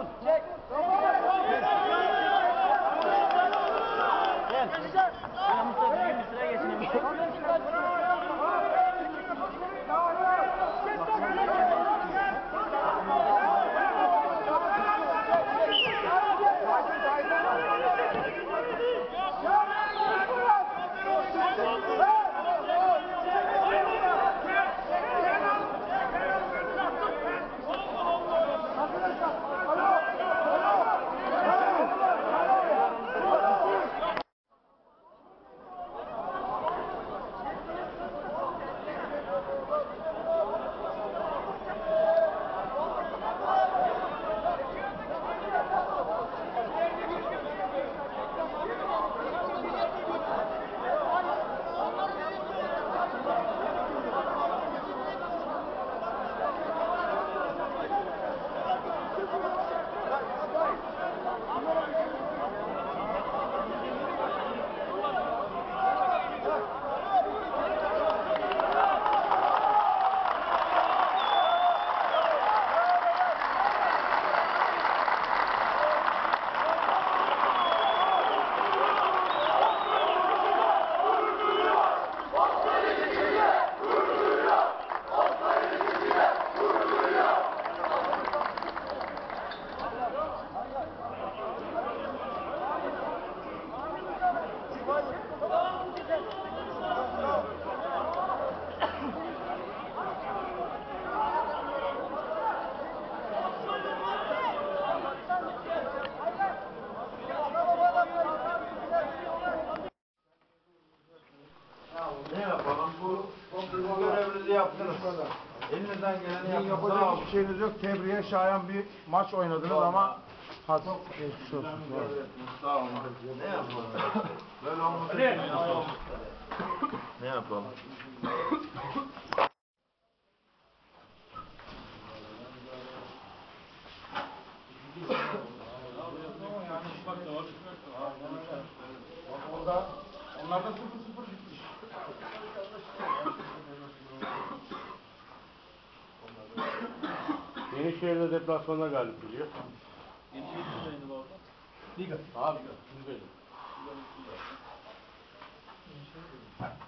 Mahmut çek. Gel. Gel Mustafa bir sıra geçin. Yaptınız. Elinizden geleni yapın. Sağ Yapacak hiçbir şeyiniz yok. Tebriğe şayan bir maç oynadınız ama has geçmiş olsun. Sağ olun. Ne yapalım? Böyle nasıl olsun? Ne yapalım? Orada onlar Yenişehir'de deplasmanda galip geliyor. Abi, Liga.